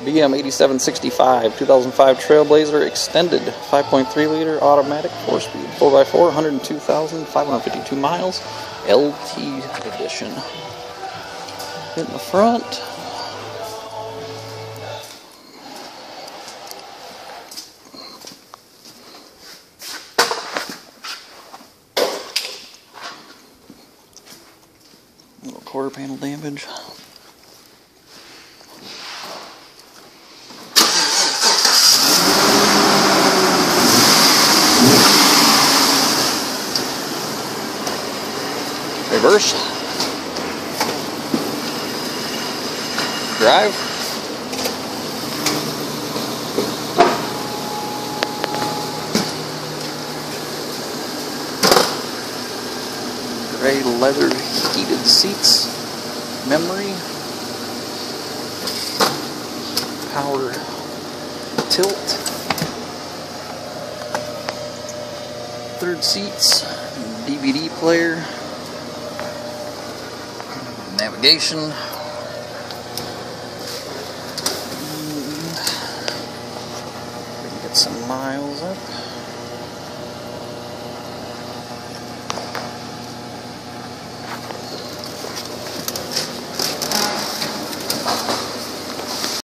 BM 8765 2005 Trailblazer Extended 5.3 liter automatic 4 speed 4x4 102,552 miles LT edition. In the front. Little quarter panel damage. Reverse. Drive. Gray leather heated seats. Memory. Power tilt. Third seats. DVD player navigation. We can get some miles up.